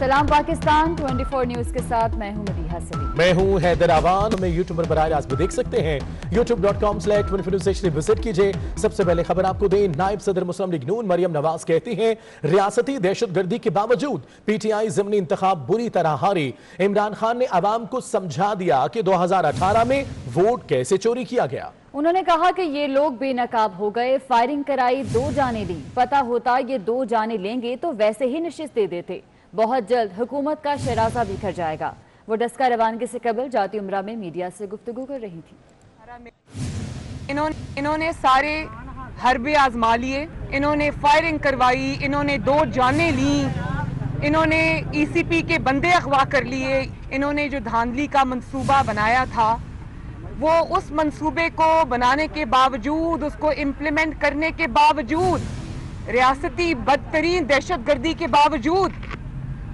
सलाम पाकिस्तान 24 न्यूज़ के साथ मैं हूँ मदीहा सलीम। मैं हूँ हैदर आवान हमें यूट्यूब पर बराह रास्त भी देख सकते हैं। Youtube.com स्लैश विज़िट कीजिए। सबसे पहले खबर आपको दें नायब सदर मुस्लिम लीग नून मरियम नवाज़ कहती हैं रियासती दहशतगर्दी के बावजूद पीटीआई जमनी इंतखाब बुरी तरह हारी। इमरान खान ने आवाम को समझा दिया कि 2018 में वोट कैसे चोरी किया गया। उन्होंने कहा कि ये लोग बेनकाब हो गए फायरिंग कराई दो जाने ली पता होता ये दो जाने लेंगे तो वैसे ही नशिस्त दे देते। बहुत जल्द हुकूमत का शराजा बिखर जाएगा। वो डस्का रवानगी से कबल जाती उम्र में मीडिया से गुफ्तगू कर रही थी। इन्होंने इन्होंने सारे हरबे आजमा लिए, इन्होंने फायरिंग करवाई, इन्होंने दो जाने ली, इन्होंने ईसीपी के बंदे अगवा कर लिए, इन्होंने जो धांधली का मंसूबा बनाया था, वो उस मंसूबे को बनाने के बावजूद, उसको इम्प्लीमेंट करने के बावजूद, रियासती बदतरीन दहशत गर्दी के बावजूद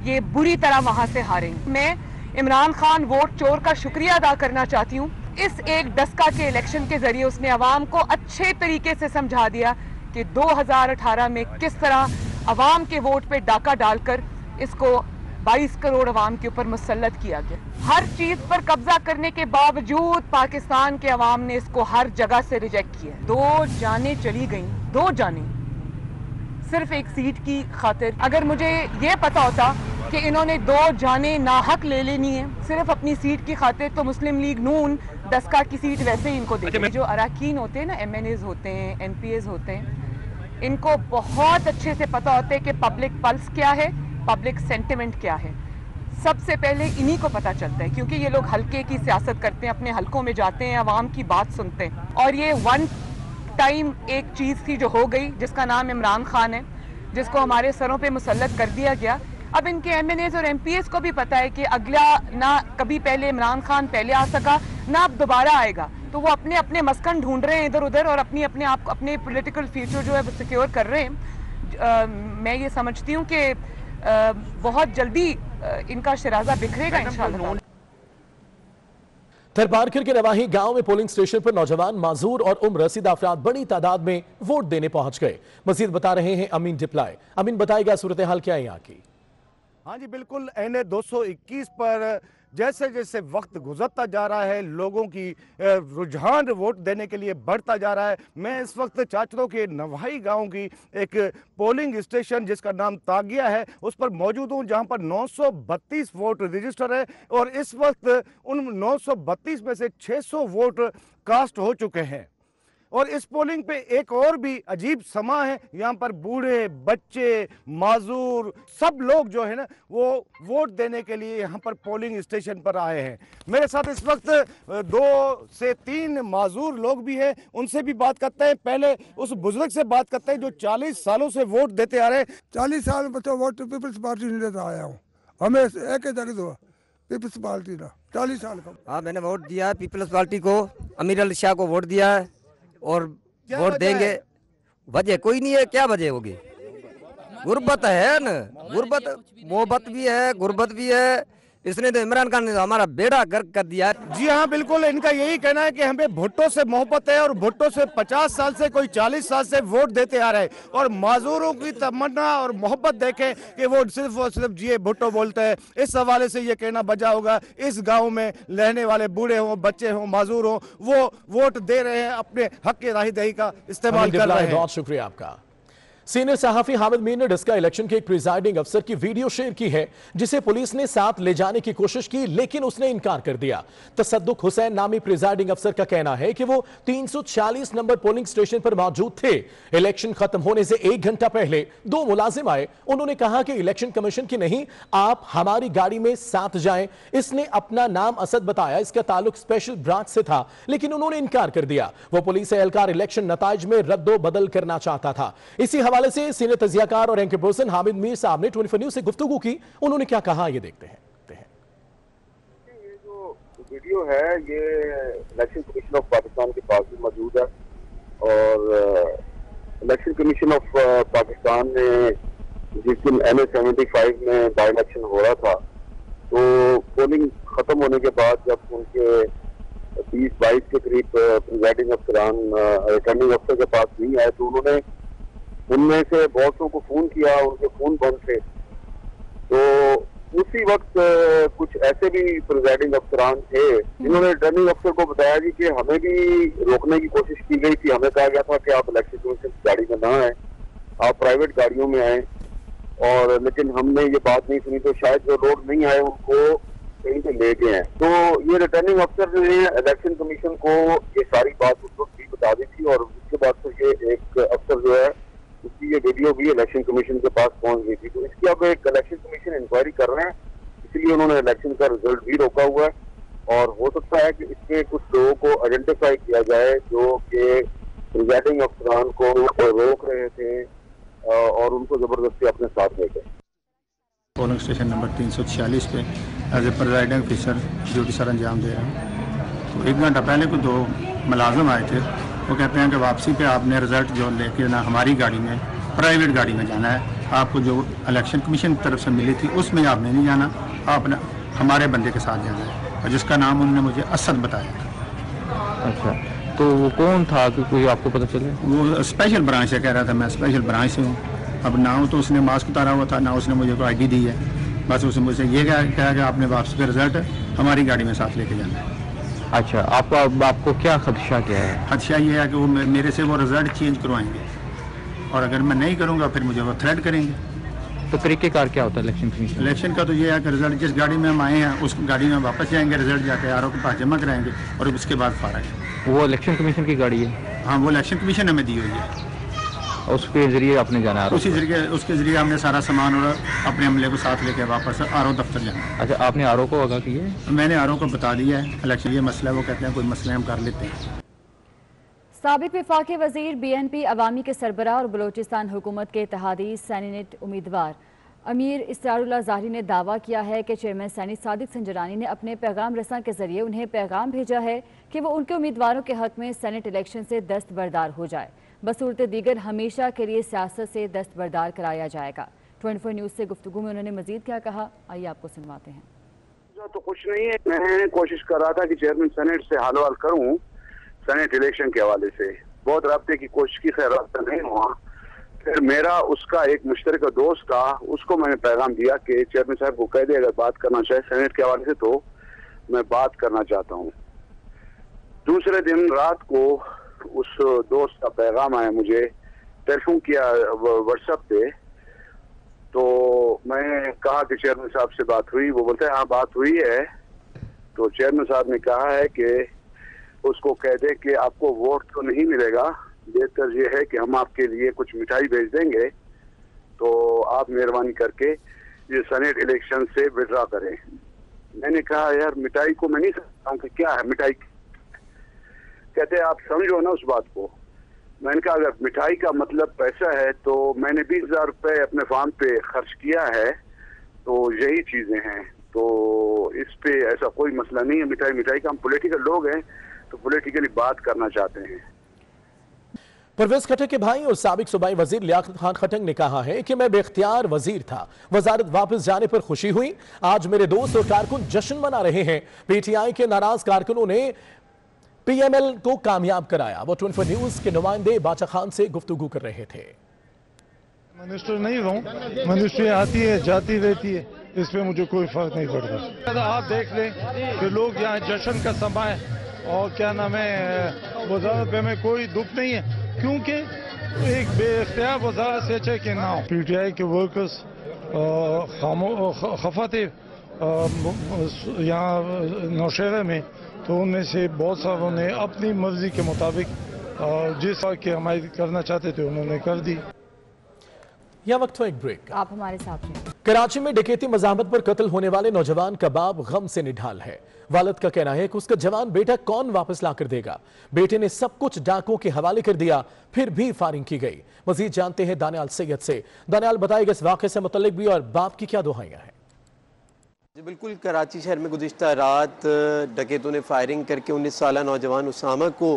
ये बुरी तरह वहाँ से हारे मैं इमरान खान वोट चोर का शुक्रिया अदा करना चाहती हूँ। इस एक डस्का के इलेक्शन के ज़रिए उसने अवाम को अच्छे तरीके से समझा दिया कि 2018 में किस तरह अवाम के वोट पे डाका डालकर इसको 22 करोड़ अवाम के ऊपर मुसलत किया गया। हर चीज़ पर कब्जा करने के बावजूद पाकिस्तान के अवाम ने इसको हर जगह से रिजेक्ट किया दो जाने चली गई। दो जाने। सिर्फ़ एक सीट की खातिर। अगर मुझे ये पता होता कि इन्होंने दो जाने नाहक ले लेनी है। सिर्फ़ अपनी सीट की खातिर तो मुस्लिम लीग नून दसका की सीट वैसे ही इनको देती जो अरकान होते हैं ना एम एन एज होते हैं एम पी एज होते हैं इनको बहुत अच्छे से पता होता है कि पब्लिक पल्स क्या है पब्लिक सेंटिमेंट क्या है। सबसे पहले इन्हीं को पता चलता है क्योंकि ये लोग हल्के की सियासत करते हैं अपने हलकों में जाते हैं आवाम की बात सुनते हैं। और ये वन टाइम एक चीज़ थी जो हो गई जिसका नाम इमरान खान है जिसको हमारे सरों पे मुसलत कर दिया गया। अब इनके एमएनएस और एमपीएस को भी पता है कि अगला ना कभी पहले इमरान खान पहले आ सका ना अब दोबारा आएगा। तो वो अपने अपने मस्कन ढूंढ रहे हैं इधर उधर और अपनी अपने आप अपने पॉलिटिकल फ्यूचर जो है वो सिक्योर कर रहे हैं। आ, मैं ये समझती हूँ कि बहुत जल्दी इनका शराजा बिखरेगा इंशाल्लाह। थरपारखर के नवाही गाँव में पोलिंग स्टेशन पर नौजवान माजूर और उम्र रसीद अफराद बड़ी तादाद में वोट देने पहुँच गए। मजीद बता रहे हैं अमीन डिप्लाई। अमीन बताएगा सूरत हाल क्या है यहाँ की? हाँ जी, बिल्कुल, एन ए पर जैसे जैसे वक्त गुजरता जा रहा है, लोगों की रुझान वोट देने के लिए बढ़ता जा रहा है। मैं इस वक्त चाचरों के नवाई गाँव की एक पोलिंग स्टेशन जिसका नाम तागिया है, उस पर मौजूद हूँ, जहाँ पर 932 वोट रजिस्टर है और इस वक्त उन 932 में से 600 वोट कास्ट हो चुके हैं। और इस पोलिंग पे एक और भी अजीब समा है। यहाँ पर बूढ़े बच्चे माजूर सब लोग जो है ना वो वोट देने के लिए यहाँ पर पोलिंग स्टेशन पर आए हैं। मेरे साथ इस वक्त दो से तीन माजूर लोग भी हैं। उनसे भी बात करते हैं। पहले उस बुज़ुर्ग से बात करते हैं जो चालीस सालों से वोट देते आ रहे हैं। चालीस साल तो वोट पीपल्स पार्टी ने देता आया हूँ। हमें एक दो पीपल्स पार्टी का चालीस साल का। हाँ मैंने वोट दिया है पीपल्स पार्टी को। अमीर अली शाह को वोट दिया है। और वोट देंगे? वजह कोई नहीं है क्या वजह होगी? गुर्बत है ना? गुर्बत मोहब्बत भी है गुर्बत भी है। इसने तो इमरान खान ने तो हमारा बेड़ा गर्क कर दिया। जी हाँ बिल्कुल। इनका यही कहना है कि हमें भुट्टो से मोहब्बत है और भुट्टो से 50 साल से कोई 40 साल से वोट देते आ रहे हैं। और माजूरों की तमन्ना और मोहब्बत देखें कि वो सिर्फ़ और सिर्फ़ जी भुट्टो बोलते हैं। इस हवाले से ये कहना बजा होगा इस गाँव में रहने वाले बूढ़े हों बच्चे हों माजूर हों वो वोट दे रहे हैं अपने हक के राही दही का इस्तेमाल कर रहे हैं। बहुत शुक्रिया आपका। सीनियर सहाफी हामिद मीर ने डिस्का इलेक्शन के एक प्रिजाइडिंग अफसर की वीडियो शेयर की है, जिसे पुलिस ने साथ ले जाने की कोशिश की, लेकिन उसने इनकार कर दिया। तसदुक हुसैन नामी प्रिजाइडिंग अफसर का कहना है कि वो 340 नंबर पोलिंग स्टेशन पर मौजूद थे। इलेक्शन खत्म होने से एक घंटा पहले दो मुलाजिम आए। उन्होंने कहा कि इलेक्शन कमीशन की नहीं, आप हमारी गाड़ी में साथ जाए। इसने अपना नाम असद बताया, इसका ताल्लुक स्पेशल ब्रांच से था, लेकिन उन्होंने इनकार कर दिया। वो पुलिस एहलकार इलेक्शन नतज में रद्दो बदल करना चाहता था। इसी हवाले से सीनियर तजियाकार और एंकर पर्सन हामिद मीर साहब ने ट्वेंटी न्यूज़ से गुफ्तु की। उन्होंने क्या कहा, ये देखते हैं वीडियो है, ये इलेक्शन कमीशन ऑफ़ पाकिस्तान के पास भी मौजूद है और इलेक्शन कमीशन ऑफ़ पाकिस्तान ने जिस दिन एन ए सेवेंटी फाइव में बाई इलेक्शन हो रहा था तो पोलिंग खत्म होने के बाद जब उनके बीस बाईस के करीब प्रिजाइडिंग अफसरान रिटर्निंग अफसर के पास नहीं आए तो उन्होंने उनमें से बहुतों को फ़ोन किया, उनके फ़ोन बंद थे। तो उसी वक्त कुछ ऐसे भी प्रिजाइडिंग अफसरान थे, जिन्होंने रिटर्निंग अफसर को बताया जी कि हमें भी रोकने की कोशिश की गई थी। हमें कहा गया था कि आप इलेक्शन कमीशन गाड़ी में ना आए, आप प्राइवेट गाड़ियों में आए। और लेकिन हमने ये बात नहीं सुनी तो शायद जो लोग नहीं आए, उनको कहीं पे ले गए हैं। तो ये रिटर्निंग अफसर ने इलेक्शन कमीशन को ये सारी बात उस वक्त भी बता दी थी, और उसके बाद फिर ये एक अफसर जो है उसकी ये वीडियो भी इलेक्शन कमीशन के पास पहुँच गई थी। तो इसकी अब एक इलेक्शन कमीशन इंक्वायरी कर रहे हैं, इसलिए उन्होंने इलेक्शन का रिज़ल्ट भी रोका हुआ है। और हो सकता है कि इसमें कुछ लोगों को आइडेंटिफाई किया जाए, जो कि प्रिजाइडिंग अफसरान को रोक रहे थे और उनको ज़बरदस्ती अपने साथ ले गए। पोलिंग स्टेशन नंबर तीन सौ छियालीस पे as a presiding officer duty sir अंजाम दे रहा हूँ। तो एक घंटा पहले को दो मुलाजम आए थे वो कहते हैं कि वापसी पे आपने रिज़ल्ट जो लेके ना हमारी गाड़ी में प्राइवेट गाड़ी में जाना है। आपको जो इलेक्शन कमीशन की तरफ़ से मिली थी उसमें आपने नहीं जाना। आपने हमारे बंदे के साथ जाना है। और जिसका नाम उन्होंने मुझे असद बताया था। अच्छा तो वो कौन था? कि कोई आपको पता चले? वो स्पेशल ब्रांच से कह रहा था मैं स्पेशल ब्रांच से हूँ। अब ना तो उसने मास्क उतारा हुआ था ना उसने मुझे कोई आईडी दी है। बस उसने मुझसे ये कहा कहा कि आपने वापसी का रिज़ल्ट हमारी गाड़ी में साथ लेके जाना है। अच्छा आपका आपको क्या खदशा क्या है? खदशा ये है कि वो मेरे से वो रिज़ल्ट चेंज करवाएँगे। और अगर मैं नहीं करूँगा फिर मुझे वो थ्रेट करेंगे। तो तरीके कार क्या होता है इलेक्शन कमीशन इलेक्शन का तो ये है कि रिज़ल्ट जिस गाड़ी में हम आए हैं उस गाड़ी में वापस जाएँगे रिज़ल्ट जाकर आर ओ के पास जमा कराएँगे और उसके बाद फारग वो इलेक्शन कमीशन की गाड़ी है। हाँ वो इलेक्शन कमीशन हमें दी हुई है। उसके ज़रिए आपने जाना है उसी ज़रिए उसके ज़रिए हमने सारा सामान और अपने अमले को साथ लेके वापस आर दफ्तर जाना। अच्छा आपने आर को आगाह किया है? मैंने आर को बता दिया है। इलेक्शन ये मसला है वो कहते हैं कोई मसले हम कर लेते हैं। सबक विफाकी वज़ीर बीएनपी अवामी के सरबरा और बलोचिस्तान हुकूमत के इतिहादी सैनिट उम्मीदवार। अमीर इसरारुल्ला जाहरी ने दावा किया है कि चेयरमैन सैनिट सादिक संजरानी ने अपने पैगाम रसा के ज़रिए उन्हें पैगाम भेजा है कि वो उनके उम्मीदवारों के हक में सैनिट इलेक्शन से दस्तबरदार हो जाए। बसूरत दीगर हमेशा के लिए सियासत से दस्तबरदार कराया जाएगा। ट्वेंटी फोर न्यूज़ से गुफ्तु में उन्होंने मजीद क्या कहा, आइए आपको सुनवाते हैं। तो कुछ नहीं है। मैं कोशिश कर रहा था कि चेयरमैन सेनेट से हाल वाल करूँ, सेनेट इलेक्शन के हवाले से। बहुत रबते की कोशिश की, खैर, रब्ता नहीं हुआ। फिर मेरा, उसका एक मुश्तर दोस्त था, उसको मैंने पैगाम दिया कि चेयरमैन साहब को कह दे, अगर बात करना चाहे सेनेट के हवाले से तो मैं बात करना चाहता हूँ। दूसरे दिन रात को उस दोस्त का पैगाम आया मुझे टेलीफोन किया व्हाट्सएप पे। तो मैं कहा कि चेयरमैन साहब से बात हुई, वो बोलते हैं हाँ बात हुई है। तो चेयरमैन साहब ने कहा है कि उसको कह दे कि आपको वोट तो नहीं मिलेगा, बेहतर ये है कि हम आपके लिए कुछ मिठाई भेज देंगे। तो आप मेहरबानी करके ये सेनेट इलेक्शन से विड्रा करें। मैंने कहा, यार, मिठाई को मैं नहीं समझता हूँ कि क्या है, मिठाई कहते आप समझो ना उस बात को। मैंने कहा, अगर मिठाई का मतलब पैसा है तो मैंने बीस हज़ार रुपए अपने फार्म पे खर्च किया है तो यही चीज़ें हैं। तो इस पे ऐसा कोई मसला नहीं है, मिठाई मिठाई का हम पॉलिटिकल लोग हैं तो पॉलिटिकली बात करना चाहते हैं। परवेज खटक के भाई और सबक सूबाई वज़ीर लियाकत खान खटक ने कहा है कि मैं बेख्तियार वज़ीर था। वजारत वापस जाने पर खुशी हुई। आज मेरे दोस्त और कारकुन जश्न मना रहे हैं। पीटीआई के नाराज़ कारकुनों ने पीएमएल को कामयाब कराया। वो ट्वेंटी न्यूज़ के नुमाइंदे बाचा खान से गुफ्तगू कर रहे थे। मिनिस्टर नहीं रहूँ मिनिस्ट्री आती है, जाती रहती है। इस पे मुझे कोई फ़र्क नहीं पड़ता। आप देख लें कि लोग यहाँ जश्न का समय और क्या नाम है वजारत पे में कोई दुख नहीं है। क्योंकि एक बेख्तियार वजारत से अच्छे के ना पी टी आई के वर्कर्स खफा थे यहाँ, नौशहरे में तो उनमें से बहुत सारों ने अपनी मर्ज़ी के मुताबिक जिस की हमारी करना चाहते थे उन्होंने कर दी। यह वक्त हो एक ब्रेक आप हमारे साथ हैं। कराची में डकैती मजामत पर कत्ल होने वाले नौजवान का बाप गम से निढाल है। वालद का कहना है कि उसका जवान बेटा कौन वापस ला कर देगा? बेटे ने सब कुछ डाकों के हवाले कर दिया फिर भी फायरिंग की गई। मजीद जानते हैं दानियाल सैयद से। दानियाल बताएगा इस वाक़े से मुतलिक भी और बाप की क्या दुहाइयाँ हैं? जी, बिल्कुल, कराची शहर में गुजशत रात डकैतों ने फायरिंग करके उन्नीस साल नौजवान उसामा को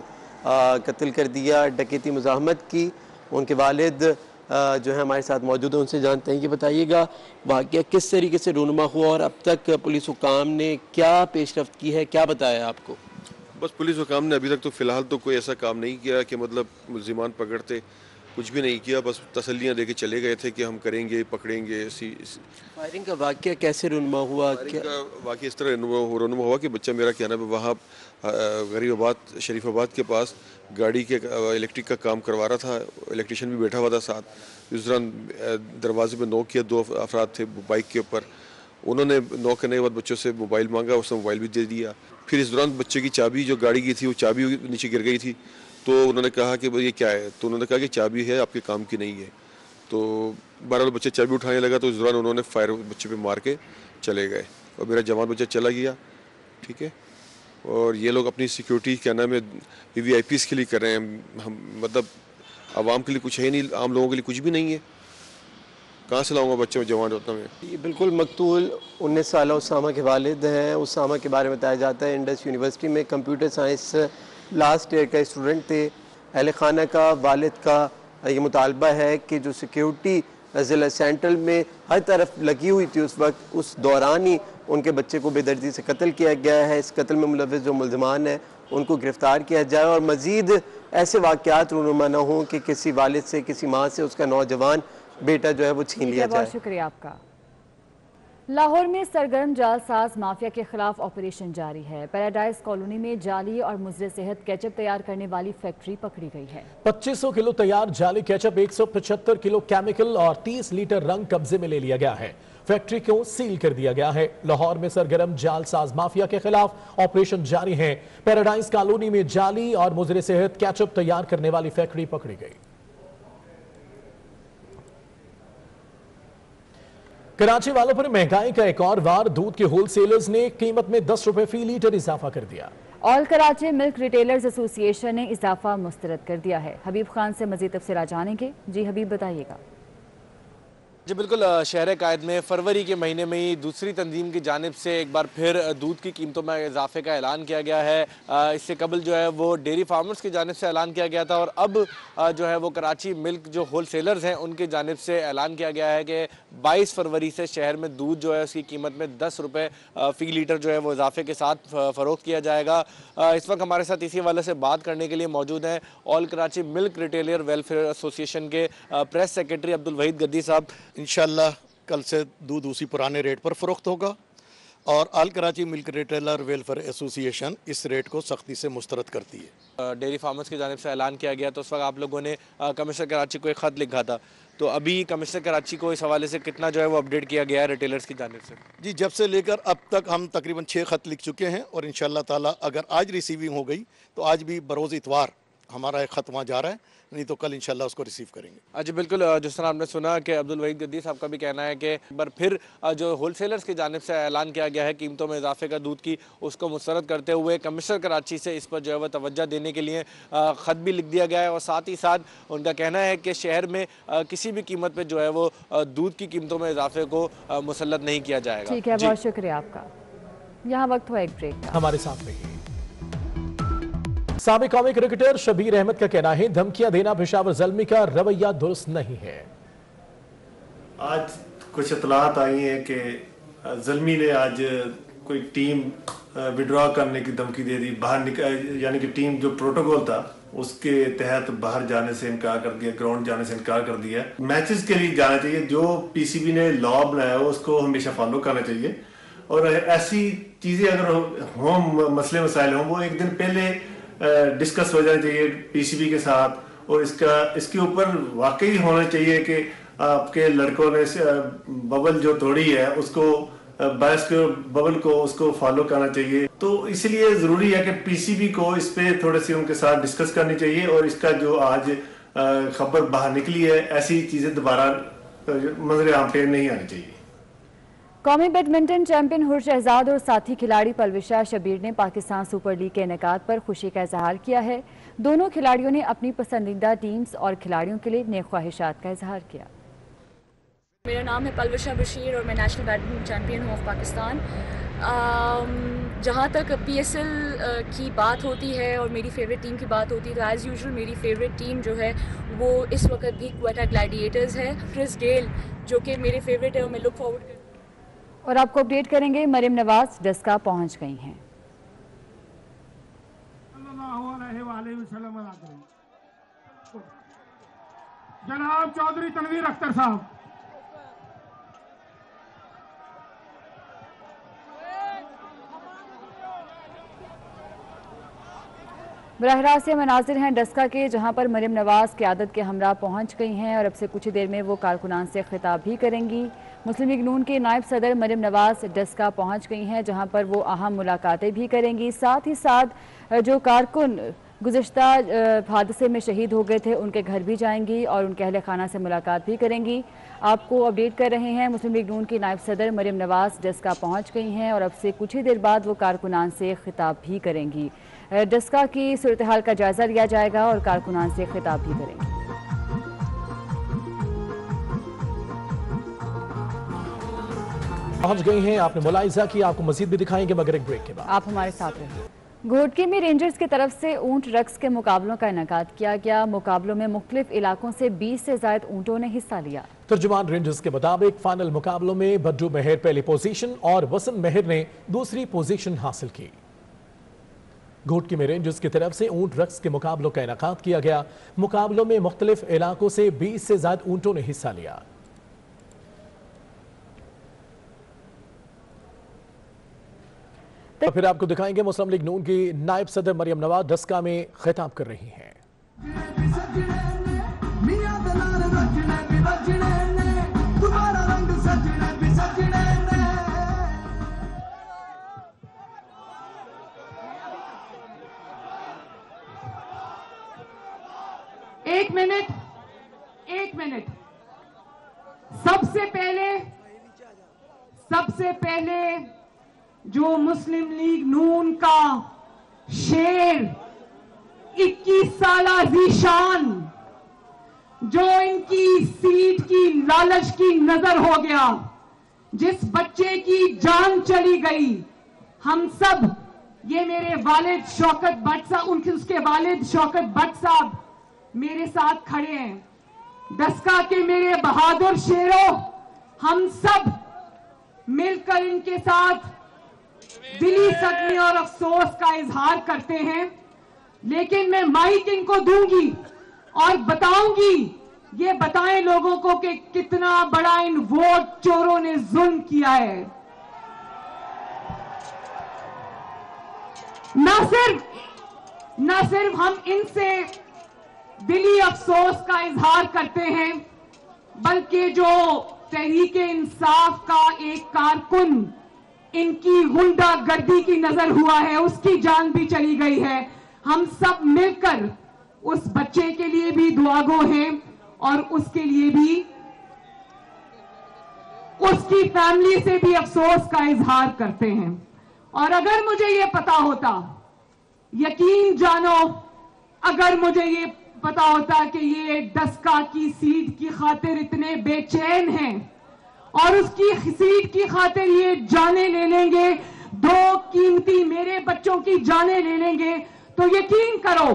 कत्ल कर दिया डकैती मजामत की। उनके वालिद जो है हमारे साथ मौजूद है, उनसे जानते हैं कि बताइएगा वाक़ किस तरीके से रूनमा हुआ और अब तक पुलिस हुकाम ने क्या पेशरफ की है, क्या बताया आपको? बस पुलिस हुकाम ने अभी तक तो फ़िलहाल तो कोई ऐसा काम नहीं किया कि मतलब मुलजिमान पकड़ते। कुछ भी नहीं किया बस तसलियाँ दे के चले गए थे कि हम करेंगे पकड़ेंगे इसी इस- फायरिंग का वाक्य कैसे रुनमा हुआ? क्या का वाकई इस तरह रुनुमा रुनुमा हुआ कि बच्चा मेरा क्या नाम है वहाँ गरीबाबाद शरीफाबाद के पास गाड़ी के इलेक्ट्रिक का काम करवा रहा था इलेक्ट्रिशियन भी बैठा हुआ था साथ। इस दौरान दरवाजे पर नॉक किया दो अफराद थे बाइक के ऊपर। उन्होंने नॉक करने के बाद बच्चों से मोबाइल मांगा उसने मोबाइल भी दे दिया। फिर इस दौरान बच्चे की चाबी जो गाड़ी की थी वो चाबी नीचे गिर गई थी। तो उन्होंने कहा कि भाई ये क्या है? तो उन्होंने कहा कि चाबी है, आपके काम की नहीं है। तो बहरहाल बच्चे चाबी उठाने लगा तो इस दौरान उन्होंने फायर बच्चे पे मार के चले गए। और मेरा जवान बच्चा चला गया, ठीक है? और ये लोग अपनी सिक्योरिटी क्या नाम है वी वी के लिए कर रहे हैं। हम मतलब आवाम के लिए कुछ है नहीं, आम लोगों के लिए कुछ भी नहीं है। कहाँ से लाऊँगा बच्चे, जवान होता मैं? ये बिल्कुल मकतूल उन्नीस साल उसामा के वालिद हैं। उसामा के बारे में बताया जाता है, इंडस यूनिवर्सिटी में कंप्यूटर साइंस लास्ट ईयर का स्टूडेंट थे अहल खाना का वालद का ये मुतालबा है कि जो सिक्योरिटी ज़िला सेंट्रल में हर तरफ़ लगी हुई थी उस वक्त उस दौरान ही उनके बच्चे को बेदर्दी से कत्ल किया गया है। इस कत्ल में मुलविस जो मुलजमान हैं उनको गिरफ़्तार किया जाए और मज़ीद ऐसे वाक़ात रूनुमा न हों कि किसी वालिद से किसी माँ से उसका नौजवान बेटा जो है वो छीन लिया बहुत जाए। शुक्रिया आपका। लाहौर में सरगर्म जालसाज माफिया के खिलाफ ऑपरेशन जारी है। पैराडाइज कॉलोनी में जाली और मुजरे सेहत केचप तैयार करने वाली फैक्ट्री पकड़ी गई है। 2500 किलो तैयार जाली केचप 175 किलो केमिकल और 30 लीटर रंग कब्जे में ले लिया गया है। फैक्ट्री को सील कर दिया गया है। लाहौर में सरगर्म जालसाज माफिया के खिलाफ ऑपरेशन जारी है। पैराडाइज कॉलोनी में जाली और मुजरे सेहत कैचअप तैयार करने वाली फैक्ट्री पकड़ी गई। कराची वालों पर महँगाई का एक और वार दूध के होलसेलर्स ने कीमत में दस रुपए फ़ी लीटर इजाफा कर दिया। All Karachi milk retailers association ने इजाफा मुस्तरद कर दिया है। हबीब खान से मजीद तफसरा जानेंगे। जी हबीब, बताइएगा। जी, बिल्कुल शहर कायद में फरवरी के महीने में ही दूसरी तंजीम की जानब से एक बार फिर दूध की कीमतों में इजाफे का ऐलान किया गया है। इससे कबल जो है वो डेयरी फार्मर्स की जानब से ऐलान किया गया था और अब जो है वो कराची मिल्क जो होल सेलर्स हैं, उनकी जानब से ऐलान किया गया है कि 22 फरवरी से शहर में दूध जो है उसकी कीमत में दस रुपये फ़ी लीटर जो है वो इजाफे के साथ फ़रोख्त किया जाएगा। इस वक्त हमारे साथ इसी वाले से बात करने के लिए मौजूद हैं all Karachi milk retailer welfare association के प्रेस सेक्रेटरी अब्दुल वहीद गद्दी साहब। इंशाल्लाह कल से दूध उसी पुराने रेट पर फ़रोख्त होगा और all Karachi milk retailer welfare association इस रेट को सख्ती से मुस्तरद करती है। डेयरी फार्मर्स की जानब से ऐलान किया गया तो उस वक्त आप लोगों ने कमिश्नर कराची को एक ख़त लिखा था। तो अभी कमिश्नर कराची को इस हवाले से कितना जो है वो अपडेट किया गया है रिटेलर्स की जानब से? जी जब से लेकर अब तक हम तकरीबन छः ख़त लिख चुके हैं और इन ताला अगर आज रिसीविंग हो गई तो आज भी बरोज़ इतवार हमारा एक ख़त वहाँ जा रहा है। नहीं तो कल इंशाल्लाह उसको रिसीव करेंगे। अच्छा बिल्कुल जिस तरह आपने सुना कि अब्दुल वहीद गद्दी साहब का भी कहना है कि एक बार फिर जो होलसेलर्स की जानब से ऐलान किया गया है कीमतों में इजाफे का दूध की उसको मुस्तरद करते हुए कमिश्नर कराची से इस पर जो है वह तोज्जा देने के लिए ख़त भी लिख दिया गया है और साथ ही साथ उनका कहना है कि शहर में किसी भी कीमत पर जो है वो दूध की कीमतों में इजाफे को मुसलत नहीं किया जाएगा। ठीक है बहुत शुक्रिया आपका। यहाँ वक्त हुआ एक ब्रेक हमारे साथ रहिए। सबक कौमी क्रिकेटर शबीर अहमद का कहना है, धमकियाँ देना पेशावर जलमी का रवैया दुरुस्त नहीं है। आज कुछ इतलात आई हैं कि जलमी ने आज कोई टीम विड्रॉ करने की धमकी दे दी, बाहर यानी कि टीम जो प्रोटोकॉल था, उसके तहत बाहर जाने से इनकार कर दिया, ग्राउंड जाने से इनकार कर दिया। मैचेस के लिए जाना चाहिए, जो पीसीबी ने लॉ बनाया, उसको हमेशा फॉलो करना चाहिए। और ऐसी चीज़ें अगर हों, मसले मसाइल हों, वो एक दिन पहले डिस्कस हो जाना चाहिए पीसीबी के साथ और इसका, इसके ऊपर वाकई होना चाहिए कि आपके लड़कों ने बबल जो तोड़ी है, उसको बैस के बबल को उसको फॉलो करना चाहिए। तो इसलिए ज़रूरी है कि पीसीबी को इस पे थोड़े से उनके साथ डिस्कस करनी चाहिए और इसका जो आज खबर बाहर निकली है, ऐसी चीज़ें दोबारा मंजर आम पे नहीं आनी चाहिए। कौमी बैडमिंटन चैंपियन हुर शहजाद और साथी खिलाड़ी पलविशा शबीर ने पाकिस्तान सुपर लीग के इनका पर खुशी का इजहार किया है। दोनों खिलाड़ियों ने अपनी पसंदीदा टीम्स और खिलाड़ियों के लिए नए ख्वाहिशात का इजहार किया। मेरा नाम है पलविशा बशीर और मैं नेशनल बैडमिंटन चैम्पियन हूँ ऑफ़ पाकिस्तान। जहाँ तक पीएसएल की बात होती है और मेरी फेवरेट टीम की बात होती है तो एज़ यूजुअल मेरी फेवरेट टीम जो है, वो इस वक्त भी क्वेटा ग्लैडिएटर्स है। क्रिस गेल जो कि मेरे फेवरेट है और मैं लुक फॉरवर्ड और आपको अपडेट करेंगे मरियम नवाज़ डस्का पहुँच गई हैं। जनाब चौधरी तनवीर अख्तर साहब। बरह रास्त ये मनाजिर हैं डस्का के जहाँ पर मरियम नवाज़ की आदत के हमरा पहुँच गई हैं और अब से कुछ ही देर में वो कारकुनान से खिताब भी करेंगी। मुस्लिम लीग नून के नायब सदर मरियम नवाज़ डस्का पहुँच गई हैं, जहाँ पर वो अहम मुलाकातें भी करेंगी। साथ ही साथ जो कारकुन गुजशत हादसे में शहीद हो गए थे, उनके घर भी जाएँगी और उनके अहल खाना से मुलाकात भी करेंगी। आपको अपडेट कर रहे हैं, मुस्लिम लीग नून की नायब सदर मरियम नवाज़ डस्का पहुँच गई हैं और अब से कुछ ही देर बाद वो कारकुनान से खिताब भी करेंगी। डस्का की सूरत हाल का जायजा लिया जाएगा और कारकुनान से खिताब भी करेंगे। पहुँच गई हैं। आपने मुलायजा की आपको मजीद भी दिखाएँगे मगर एक ब्रेक के बाद। आप हमारे साथ रहिए घोटकी में रेंजर्स की तरफ़ से ऊँट रक्स के मुकाबलों का इनका किया गया। मुकाबलों में मुख्तलिफ़ इलाकों से 20 से ज़्यादा ऊंटों ने हिस्सा लिया। तर्जुमान रेंजर्स के मुताबिक फाइनल मुकाबलों में बड्डू मेहर पहली पोजीशन और वसंत मेहर ने दूसरी पोजीशन हासिल की। घोटकी में रेंजर्स की तरफ़ से ऊँट रक्स के मुकाबलों का इनका किया गया। मुकाबलों में मुख्तलिफ़ इलाकों से 20 से ज़्यादा ऊंटों ने हिस्सा लिया। तो फिर आपको दिखाएँगे मुस्लिम लीग नून की नायब सदर मरियम नवाज़ डस्का में खिताब कर रही हैं। एक मिनट एक मिनट। सबसे पहले सबसे पहले जो मुस्लिम लीग नून का शेर 21 साल जीशान जो इनकी सीट की लालच की नज़र हो गया, जिस बच्चे की जान चली गई, हम सब, ये मेरे वालिद शौकत भट्ट साहब उनके, उसके वालिद शौकत भट्ट साहब मेरे साथ खड़े हैं। दस्का के मेरे बहादुर शेरों, हम सब मिलकर इनके साथ दिली सदमे और अफसोस का इजहार करते हैं, लेकिन मैं माइक इनको दूँगी और बताऊँगी, ये बताएँ लोगों को कि कितना बड़ा इन वोट चोरों ने जुल्म किया है। ना सिर्फ़ ना सिर्फ़ हम इनसे दिली अफसोस का इजहार करते हैं, बल्कि जो तहरीक इंसाफ का एक कारकुन इनकी गुंडा गर्दी की नज़र हुआ है, उसकी जान भी चली गई है। हम सब मिलकर उस बच्चे के लिए भी दुआगो हैं और उसके लिए भी उसकी फैमिली से भी अफसोस का इजहार करते हैं। और अगर मुझे ये पता होता, यकीन जानो, अगर मुझे ये पता होता कि ये डस्का की सीट की खातिर इतने बेचैन हैं और उसकी सीट की खातिर ये जाने ले लेंगे। दो कीमती मेरे बच्चों की जाने ले लेंगे। तो यकीन करो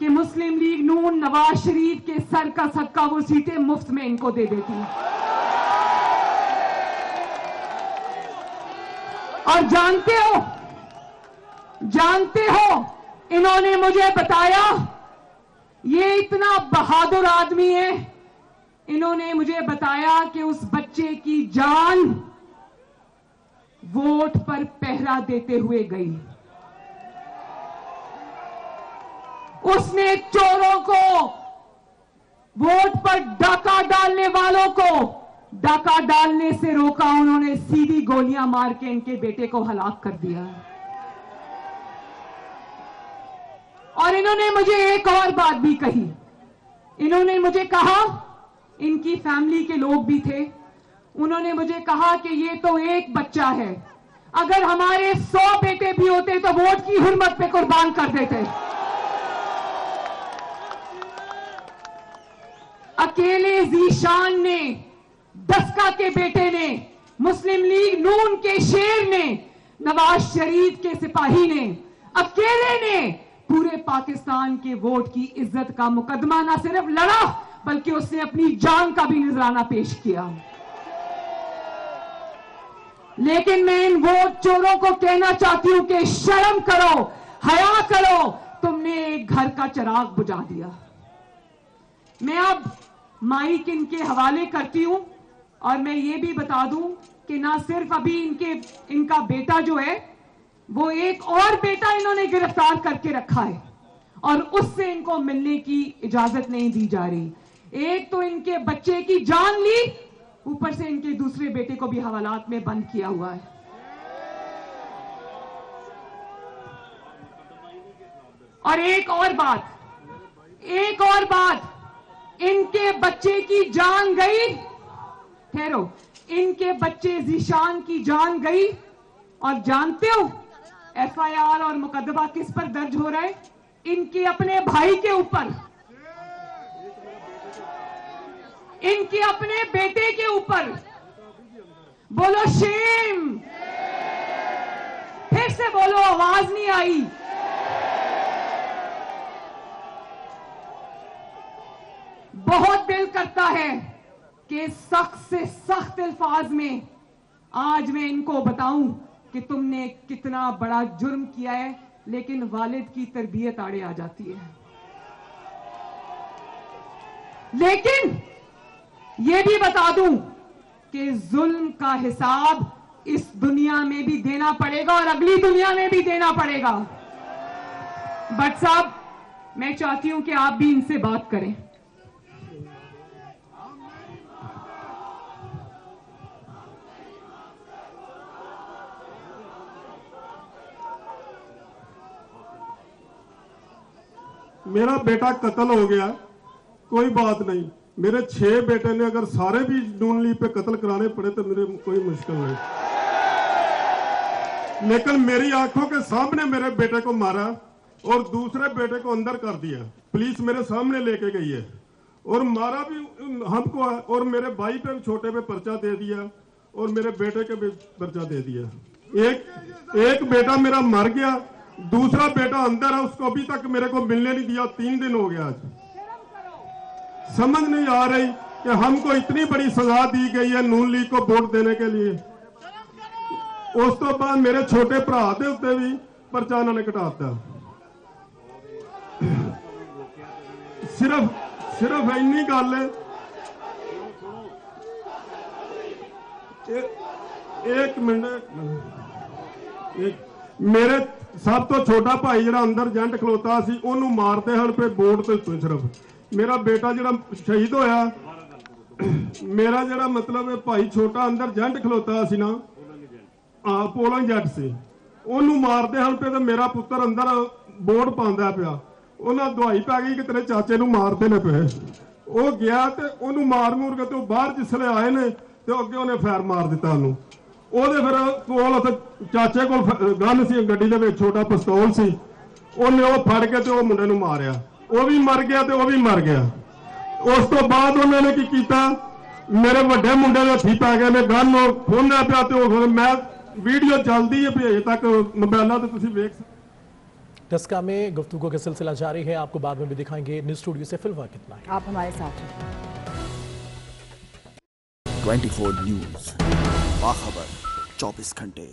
कि मुस्लिम लीग नून नवाज़ शरीफ के सर का सबका वो सीटें मुफ़्त में इनको दे देती और जानते हो जानते हो, इन्होंने मुझे बताया, ये इतना बहादुर आदमी है। इन्होंने मुझे बताया कि उस बच्चे की जान वोट पर पहरा देते हुए गई। उसने चोरों को, वोट पर डाका डालने वालों को, डाका डालने से रोका। उन्होंने सीधी गोलियाँ मार के इनके बेटे को हलाक कर दिया। और इन्होंने मुझे एक और बात भी कही। इन्होंने मुझे कहा, इनकी फैमिली के लोग भी थे। उन्होंने मुझे कहा कि ये तो एक बच्चा है। अगर हमारे सौ बेटे भी होते तो वोट की हिम्मत पे कुर्बान कर देते। अकेले जीशान ने, दस्का के बेटे ने, मुस्लिम लीग नून के शेर ने, नवाज़ शरीफ के सिपाही ने, अकेले ने पूरे पाकिस्तान के वोट की इज़्ज़त का मुकदमा ना सिर्फ़ लड़ा, बल्कि उसने अपनी जान का भी नजराना पेश किया। लेकिन मैं इन वोट चोरों को कहना चाहती हूँ कि शर्म करो, हया करो। तुमने एक घर का चिराग बुझा दिया। मैं अब माइक इनके हवाले करती हूँ और मैं ये भी बता दूँ कि ना सिर्फ़ अभी इनके, इनका बेटा जो है, वो एक और बेटा इन्होंने गिरफ़्तार करके रखा है और उससे इनको मिलने की इजाज़त नहीं दी जा रही। एक तो इनके बच्चे की जान ली ऊपर से इनके दूसरे बेटे को भी हवालात में बंद किया हुआ है। और एक और बात, एक और बात, इनके बच्चे की जान गई। ठहरो, इनके बच्चे जीशान की जान गई। और जानते हो, एफआईआर और मुकदमा किस पर दर्ज हो रहा है? इनके अपने भाई के ऊपर। इनके अपने बेटे के ऊपर। बोलो शेम फिर से बोलो, आवाज़ नहीं आई। बहुत दिल करता है कि सख्त से सख्त अल्फाज में आज मैं इनको बताऊँ कि तुमने कितना बड़ा जुर्म किया है, लेकिन वालिद की तरबियत आड़े आ जाती है। लेकिन यह भी बता दूँ कि जुल्म का हिसाब इस दुनिया में भी देना पड़ेगा और अगली दुनिया में भी देना पड़ेगा। बट साहब, मैं चाहती हूँ कि आप भी इनसे बात करें। मेरा बेटा कत्ल हो गया, कोई बात नहीं। मेरे छह बेटे ने अगर सारे भी नून लीग पे कत्ल कराने पड़े तो मेरे कोई मुश्किल नहीं। लेकिन मेरी आँखों के सामने मेरे बेटे को मारा और दूसरे बेटे को अंदर कर दिया। पुलिस मेरे सामने लेके गई है। और मारा भी हमको और मेरे भाई पे छोटे पे पर्चा दे दिया और मेरे बेटे के भी पर्चा दे दिया। एक एक बेटा मेरा मर गया, दूसरा बेटा अंदर है, उसको अभी तक मेरे को मिलने नहीं दिया, तीन दिन हो गया आज। समझ नहीं आ रही कि हमको इतनी बड़ी सजा दी गई है नून लीग को वोट देने के लिए उस तो बाद मेरे छोटे भरा के उत्ते भी पर्चा उन्होंने कटाता सिर्फ सिर्फ इन्नी गल है एक मिनट एक ਮੇਰੇ ਸਭ ਤੋਂ ਛੋਟਾ ਭਾਈ ਜਿਹੜਾ ਅੰਦਰ ਜੰਟ ਖਲੋਤਾ ਸੀ ਉਹਨੂੰ ਮਾਰਦੇ ਹਨ ਪੇ ਬੋਰਡ ਤੇ ਉੱਤੇ ਸਿਰਫ ਮੇਰਾ ਬੇਟਾ ਜਿਹੜਾ ਸ਼ਹੀਦ ਹੋਇਆ, ਮੇਰਾ ਜਿਹੜਾ ਮਤਲਬ ਹੈ ਭਾਈ ਛੋਟਾ ਅੰਦਰ ਜੰਟ ਖਲੋਤਾ ਸੀ ਨਾ, ਆ ਪੋਲਾਂ ਜੱਟ ਸੀ। ਉਹਨੂੰ ਮਾਰਦੇ ਹਨ ਤੇ ਮੇਰਾ ਪੁੱਤਰ ਅੰਦਰ ਬੋਰਡ ਪਾਉਂਦਾ ਪਿਆ। ਉਹਨਾਂ ਦਵਾਈ ਪੈ ਗਈ ਕਿ ਤੇਰੇ ਚਾਚੇ ਨੂੰ ਮਾਰਦੇ ਨੇ ਪਏ। ਉਹ ਗਿਆ ਤੇ ਉਹਨੂੰ ਮਾਰ ਮੂਰ ਕੇ ਤੇ ਉਹ ਬਾਹਰ ਜਿਸਲੇ ਆਏ ਨੇ ਤੇ ਅੱਗੇ ਉਹਨੇ ਫੈਰ ਮਾਰ ਦਿੱਤਾ ਉਹਨੂੰ। ਉਹਦੇ ਫਿਰ ਕੋਲ ਉੱਥੇ ਚਾਚੇ ਕੋਲ ਗਨ ਸੀ, ਗੱਡੀ ਦੇ ਵਿੱਚ ਛੋਟਾ ਪਿਸਤੌਲ ਸੀ। ਉਹਨੇ ਉਹ ਫੜ ਕੇ ਤੇ ਉਹ ਮੁੰਡੇ ਨੂੰ ਮਾਰਿਆ। ਉਹ ਵੀ ਮਰ ਗਿਆ ਤੇ ਉਹ ਵੀ ਮਰ ਗਿਆ ਉਸ ਤੋਂ ਬਾਅਦ ਉਹਨਾਂ ਨੇ ਕੀ ਕੀਤਾ ਮੇਰੇ ਵੱਡੇ ਮੁੰਡੇ ਦੇ ਹੱਥੀ ਪੈ ਗਏ ਨੇ ਗਨ ਉਹ ਖੋਲਿਆ ਪਿਆ ਤੇ ਉਹ ਮੈਂ ਵੀਡੀਓ ਚੱਲਦੀ ਹੈ ਭੇਜ ਤੱਕ ਮੋਬਾਈਲਾਂ ਤੇ ਤੁਸੀਂ ਵੇਖ टस्का में गुफ्तु का सिलसिला जारी है आपको बाद में भी दिखाएंगे न्यूज स्टूडियो से फिलवा कितना है आप हमारे साथ ट्वेंटी फोर न्यूज बाखबर चौबीस घंटे